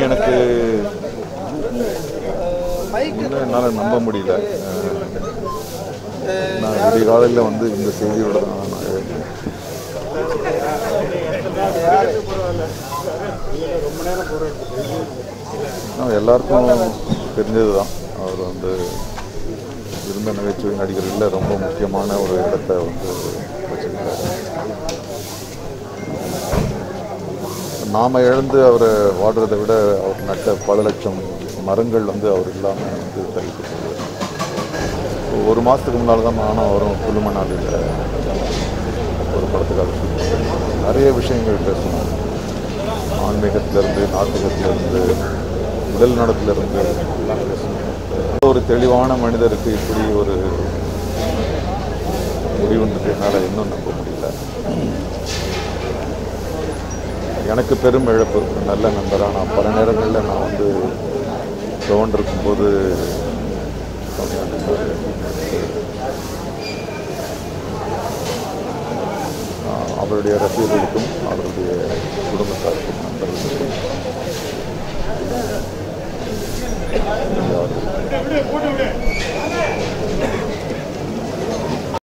எனக்கு என்னால் நம்ப முடியல. நான் விடிய காலையில் வந்து இந்த செய்தியோட தான் நான் நான் எல்லாருக்கும் தெரிஞ்சது தான். அவர் வந்து இருந்த நகைச்சுவை நடிகர்களில் ரொம்ப முக்கியமான ஒரு இடத்தை வந்து நாம் எழுந்து அவரை வாடுறதை விட அவர் நட்ட பல லட்சம் மரங்கள் வந்து அவர் இல்லாமல் வந்து தள்ளிட்டு ஒரு மாதத்துக்கு முன்னால் தான் நானும் அவரும் குழுமநாளில் ஒரு படத்துக்காக நிறைய விஷயங்கள் பேசணும். ஆன்மீகத்திலிருந்து நாத்திகத்திலிருந்து உடல் நடத்திலிருந்து எல்லாம் பேசணும். ஒரு தெளிவான மனிதருக்கு இப்படி ஒரு முடிவுன்றது என்னால் இன்னும் நம்ப முடியும் எனக்கு பெரும் இழப்பு. நல்ல நண்பராக நான் பல நேரங்களில் நான் வந்து கவுண்ட் இருக்கும்போது அவருடைய ரசிகர்களுக்கும் அவருடைய குடும்பத்தாருக்கும் நண்பர்களுக்கும் அவர்